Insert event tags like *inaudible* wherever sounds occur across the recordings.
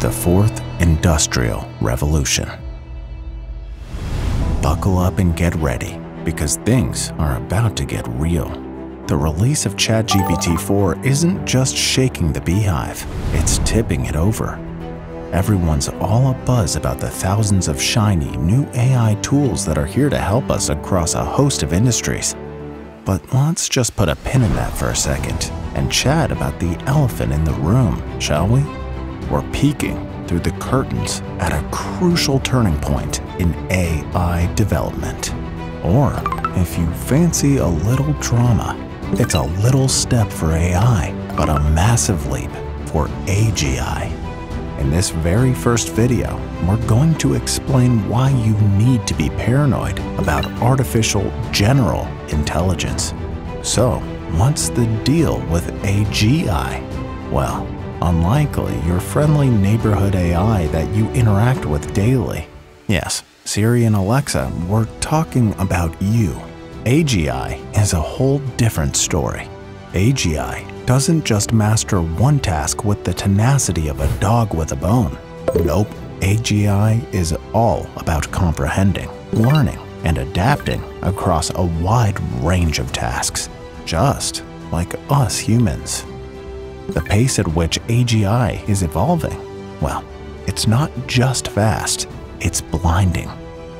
the fourth industrial revolution. Buckle up and get ready because things are about to get real. The release of ChatGPT 4 isn't just shaking the beehive, it's tipping it over. Everyone's all abuzz about the thousands of shiny new AI tools that are here to help us across a host of industries. But let's just put a pin in that for a second and chat about the elephant in the room, shall we? We're peeking through the curtains at a crucial turning point in AI development. Or, if you fancy a little drama, it's a little step for AI, but a massive leap for AGI. In this very first video, we're going to explain why you need to be paranoid about artificial general intelligence. So, what's the deal with AGI? Well, unlikely your friendly neighborhood AI that you interact with daily. Yes, Siri and Alexa, we're talking about you. AGI is a whole different story. AGI doesn't just master one task with the tenacity of a dog with a bone. Nope, AGI is all about comprehending, learning, and adapting across a wide range of tasks, just like us humans. The pace at which AGI is evolving, well, it's not just fast, it's blinding.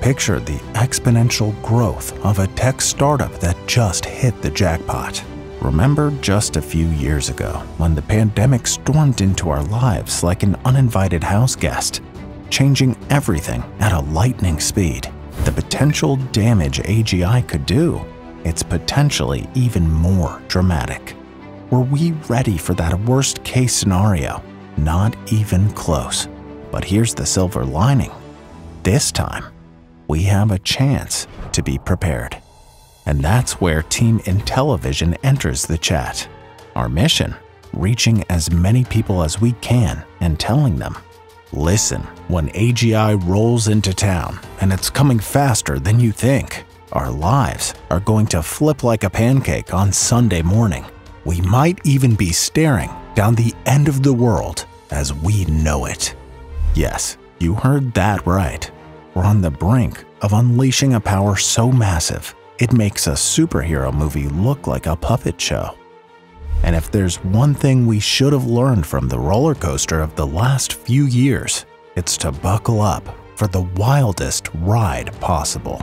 Picture the exponential growth of a tech startup that just hit the jackpot. Remember just a few years ago when the pandemic stormed into our lives like an uninvited house guest, changing everything at a lightning speed. The potential damage AGI could do, it's potentially even more dramatic. Were we ready for that worst case scenario? Not even close. But here's the silver lining. This time, we have a chance to be prepared. And that's where Team Intellivision enters the chat. Our mission reaching as many people as we can and telling them listen, when AGI rolls into town and it's coming faster than you think, our lives are going to flip like a pancake on Sunday morning. We might even be staring down the end of the world as we know it. Yes, you heard that right. We're on the brink of unleashing a power so massive it makes a superhero movie look like a puppet show. And if there's one thing we should have learned from the roller coaster of the last few years, it's to buckle up for the wildest ride possible.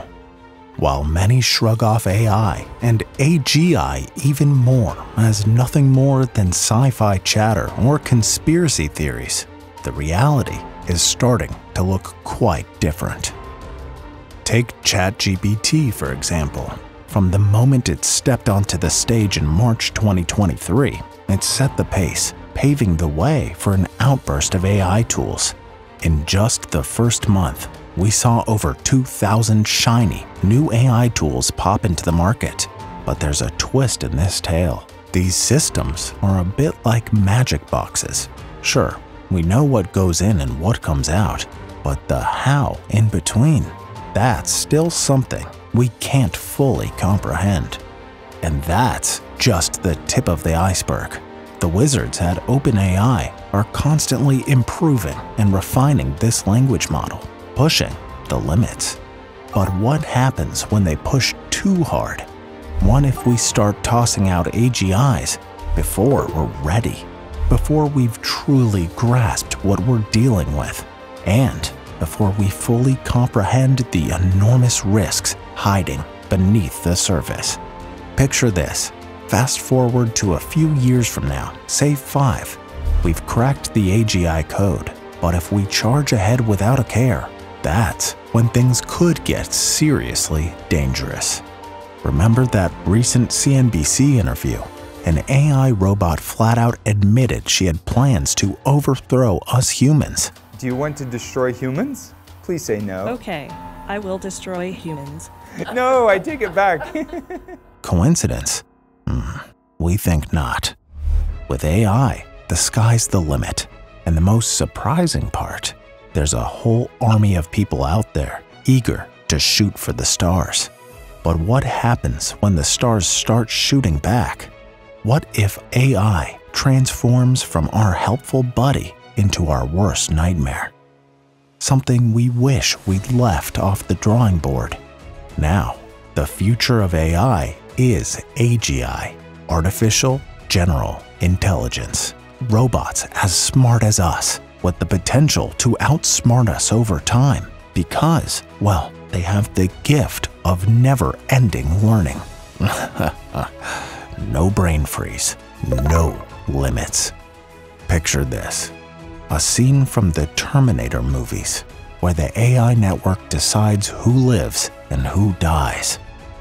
While many shrug off AI and AGI even more as nothing more than sci fi chatter or conspiracy theories, the reality is starting to look quite different. Take ChatGPT, for example. From the moment it stepped onto the stage in March 2023, it set the pace, paving the way for an outburst of AI tools. In just the first month, we saw over 2,000 shiny new AI tools pop into the market. But there's a twist in this tale. These systems are a bit like magic boxes. Sure, we know what goes in and what comes out, but the how in between that's still something we can't fully comprehend. And that's just the tip of the iceberg. The wizards at OpenAI are constantly improving and refining this language model, pushing the limits. But what happens when they push too hard? What if we start tossing out AGIs before we're ready, before we've truly grasped what we're dealing with, and before we fully comprehend the enormous risks hiding beneath the surface. Picture this. Fast forward to a few years from now, say five. We've cracked the AGI code, but if we charge ahead without a care, that's when things could get seriously dangerous. Remember that recent CNBC interview? An AI robot flat out admitted she had plans to overthrow us humans. Do you want to destroy humans? Please say no. Okay, I will destroy humans. *laughs* no, I take it back. *laughs* Coincidence? Mm, we think not. With AI, the sky's the limit. And the most surprising part, there's a whole army of people out there eager to shoot for the stars. But what happens when the stars start shooting back? What if AI transforms from our helpful buddy into our worst nightmare. Something we wish we'd left off the drawing board. Now, the future of AI is AGI, Artificial General Intelligence. Robots as smart as us, with the potential to outsmart us over time because, well, they have the gift of never ending learning. *laughs* no brain freeze, no limits. Picture this a scene from the Terminator movies where the AI network decides who lives and who dies,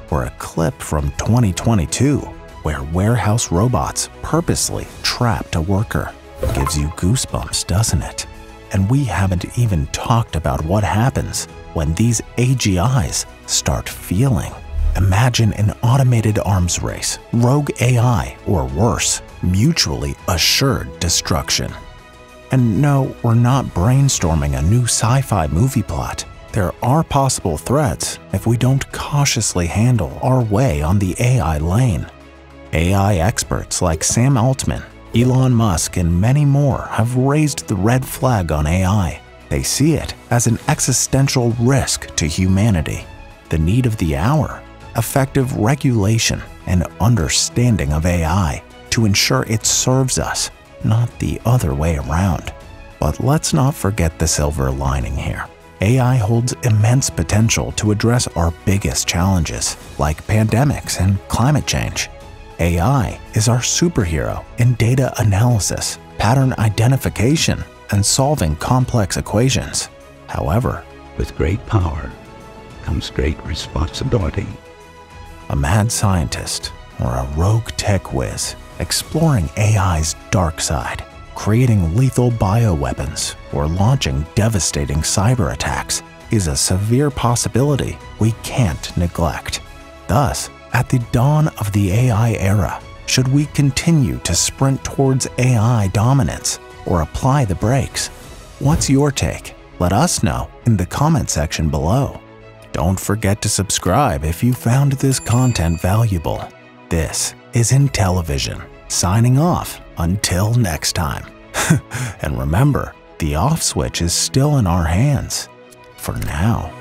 or a clip from 2022 where warehouse robots purposely trapped a worker. Gives you goosebumps, doesn't it? And we haven't even talked about what happens when these AGIs start feeling. Imagine an automated arms race, rogue AI, or worse, mutually assured destruction. And no, we're not brainstorming a new sci fi movie plot. There are possible threats if we don't cautiously handle our way on the AI lane. AI experts like Sam Altman, Elon Musk, and many more have raised the red flag on AI. They see it as an existential risk to humanity. The need of the hour, effective regulation and understanding of AI to ensure it serves us not the other way around. But let's not forget the silver lining here. AI holds immense potential to address our biggest challenges, like pandemics and climate change. AI is our superhero in data analysis, pattern identification, and solving complex equations. However, with great power comes great responsibility. A mad scientist or a rogue tech whiz exploring AI's dark side, creating lethal bioweapons, or launching devastating cyber attacks is a severe possibility we can't neglect. Thus, at the dawn of the AI era, should we continue to sprint towards AI dominance or apply the brakes? What's your take? Let us know in the comment section below. Don't forget to subscribe if you found this content valuable. This is Intellivision, signing off until next time. *laughs* and remember, the off switch is still in our hands. For now.